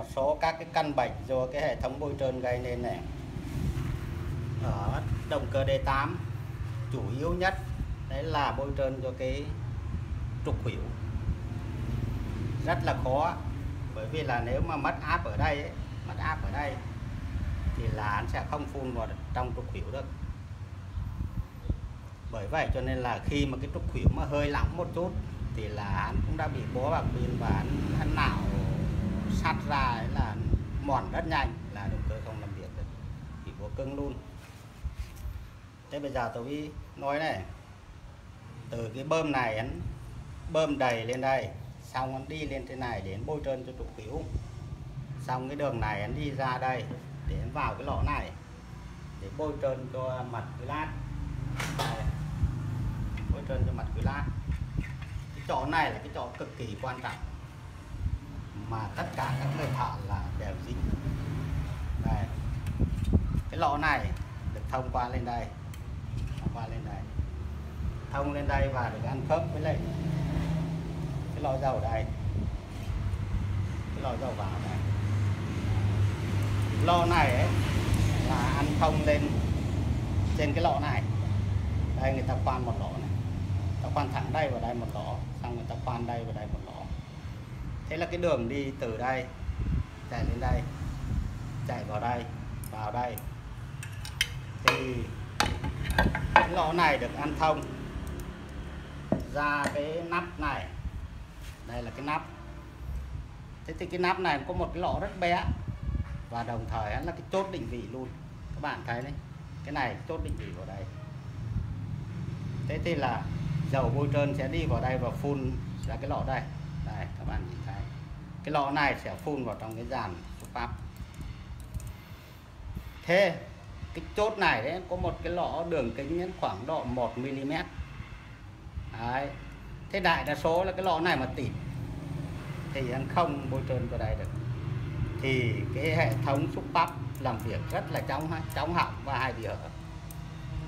một số các cái căn bệnh do cái hệ thống bôi trơn gây nên này. Ở động cơ D8 chủ yếu nhất đấy là bôi trơn do cái trục khuỷu. Rất là khó bởi vì là nếu mà mất áp ở đây ấy, mất áp ở đây thì là anh sẽ không phun vào trong trục khuỷu được. Bởi vậy cho nên là khi mà cái trục khuỷu mà hơi lỏng một chút thì là anh cũng đã bị bó bạc pin và anh, anh não sạt ra ấy là mòn rất nhanh là động cơ không làm việc được, chỉ có cưng luôn. Thế bây giờ tôi nói này, từ cái bơm này anh bơm đầy lên đây, xong anh đi lên trên này đến bôi trơn cho trục khuỷu xong cái đường này anh đi ra đây để anh vào cái lọ này, để bôi trơn cho mặt cái lát. Đây. bôi trơn cho mặt cái lát. Cái chỗ này là cái chỗ cực kỳ quan trọng mà tất cả các người thợ là đều dính. Đây. Cái lọ này được thông qua lên đây. Thông qua lên đây. Thông lên đây và được ăn khớp với lại cái lọ dầu đây. Cái lọ dầu vào này lọ này ấy, là ăn thông lên trên cái lọ này. Đây người ta khoan một lỗ này. Ta khoan thẳng đây và đây một lỗ xong người ta khoan đây và đây một lỗ thế là cái đường đi từ đây, chạy lên đây, chạy vào đây vào đây. Thì cái lỗ này được ăn thông. Ra cái nắp này. Đây là cái nắp. Thế thì cái nắp này có một cái lỗ rất bé. Và đồng thời là cái chốt định vị luôn. Các bạn thấy đấy cái này chốt định vị vào đây. Thế thì là dầu bôi trơn sẽ đi vào đây và phun ra cái lỗ đây đây các bạn nhìn thấy. Cái lọ này sẽ phun vào trong cái dàn xúc pháp thế, cái chốt này đấy, có một cái lọ đường kính khoảng độ 1 mm đấy. Thế đại đa số là cái lọ này mà tịt. Thì anh không bôi trơn vào đây được. Thì cái hệ thống xúc bắp làm việc rất là chóng chóng hỏng và hay bị hở.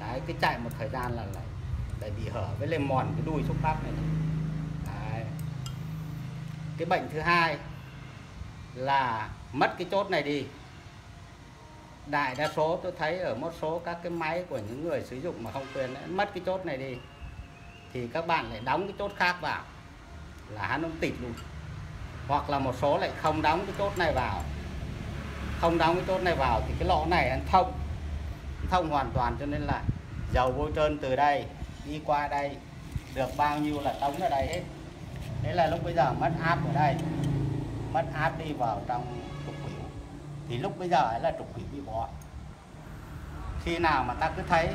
Đấy cái chạy một thời gian là lại lại bị hở. Với lên mòn cái đuôi xúc bắp này này cái bệnh thứ hai là mất cái chốt này đi. Đại đa số tôi thấy ở một số các cái máy của những người sử dụng mà không quyền ấy, mất cái chốt này đi thì các bạn lại đóng cái chốt khác vào là hắn ông tịt luôn. Hoặc là một số lại không đóng cái chốt này vào. Không đóng cái chốt này vào thì cái lỗ này anh thông thông hoàn toàn cho nên là dầu bôi trơn từ đây đi qua đây được bao nhiêu là tống ở đây hết thế là lúc bây giờ mất áp ở đây. Mất áp đi vào trong trục quỷ. Thì lúc bây giờ là trục quỷ bị bỏ khi nào mà ta cứ thấy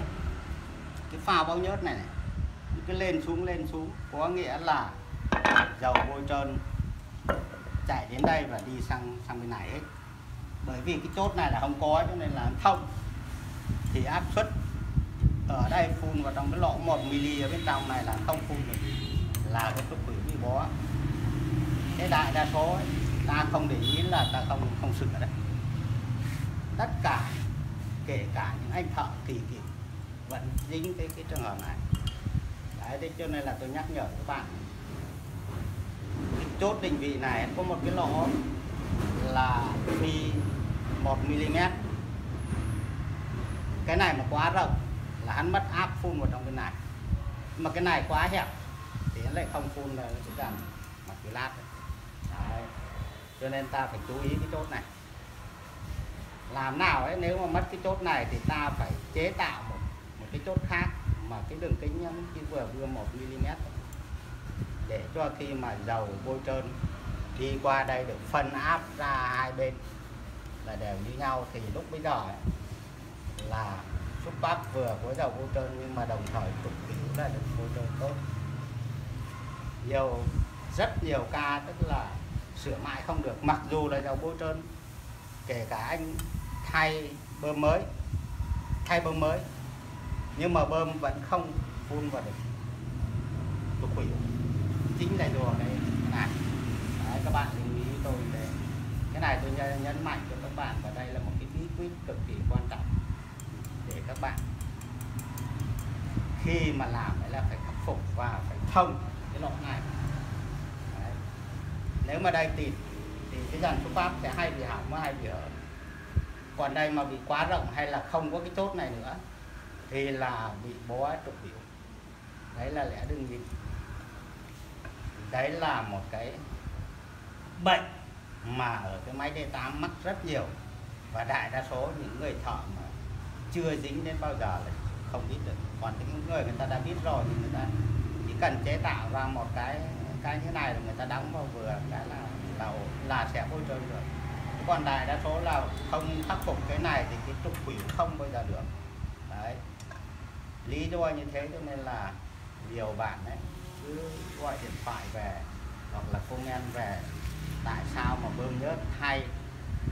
cái phao bao nhớt này, này cứ lên xuống lên xuống có nghĩa là dầu bôi trơn chạy đến đây và đi sang sang bên này hết. Bởi vì cái chốt này là không có cho nên là thông. Thì áp suất ở đây phun vào trong cái lỗ 1 mm ở bên trong này là không phun được là cái trục khuỷu bị bó. Cái đại đa số ấy, ta không để ý là ta không không sửa đấy. Tất cả kể cả những anh thợ kỳ kỳ vẫn dính cái cái trường hợp này. Đấy thế cho nên là tôi nhắc nhở các bạn. Chốt định vị này có một cái lỗ là phi 1 mm cái này mà quá rộng là hắn mất áp phun vào trong cái này. Mà cái này quá hẹp thì nó lại không phun là nó sẽ làm mặt cứ lát Đấy. cho nên ta phải chú ý cái chốt này. Làm nào ấy nếu mà mất cái chốt này thì ta phải chế tạo một một cái chốt khác mà cái đường kính nó vừa vừa 1 mm để cho khi mà dầu bôi trơn đi qua đây được phân áp ra hai bên là đều như nhau thì lúc bây giờ ấy, là xúc bắp vừa có dầu bôi trơn nhưng mà đồng thời cực khuỷu là được bôi trơn tốt nhiều rất nhiều ca tức là sửa mãi không được. Mặc dù là dầu bôi trơn kể cả anh thay bơm mới thay bơm mới nhưng mà bơm vẫn không phun vào được trục quỷ chính là đồ này này. Đấy, các bạn lưu ý tôi để cái này tôi nhấn mạnh cho các bạn và đây là một cái bí quyết cực kỳ quan trọng để các bạn khi mà làm đấy là phải khắc phục và phải thông cái lọ này. Đấy. nếu mà đây tịt thì cái dàn phương pháp sẽ hay bị hỏng và hay bị hở. Còn đây mà bị quá rộng hay là không có cái chốt này nữa, thì là bị bó trục biểu đấy là lẽ đương nhiên. Đấy là một cái bệnh mà ở cái máy D8 mắc rất nhiều. Và đại đa số những người thợ mà chưa dính đến bao giờ là không biết được. Còn những người người ta đã biết rồi, thì người ta cần chế tạo ra một cái cái như này là người ta đóng vào vừa, cái là là là sẽ bôi trơn được. Còn đại đa số là không khắc phục cái này thì cái trục quỷ không bao giờ được. Đấy. Lý do như thế cho nên là nhiều bạn ấy cứ gọi điện thoại về hoặc là comment về tại sao mà bơm nhớt thay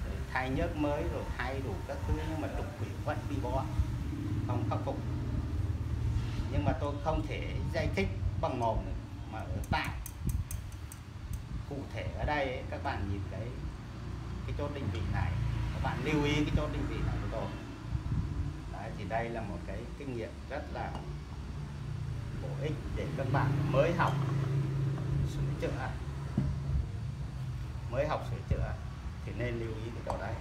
rồi thay nhớt mới rồi thay đủ các thứ nhưng mà trục quỷ vẫn bị bó không khắc phục. Nhưng mà tôi không thể giải thích bằng mồm này, mà ở tại. Cụ thể ở đây ấy, các bạn nhìn cái cái chốt định vị này các bạn lưu ý cái chốt định vị này của tôi. Đấy, thì đây là một cái kinh nghiệm rất là bổ ích để các bạn mới học sửa chữa. Mới học sửa chữa thì nên lưu ý cái chỗ đấy.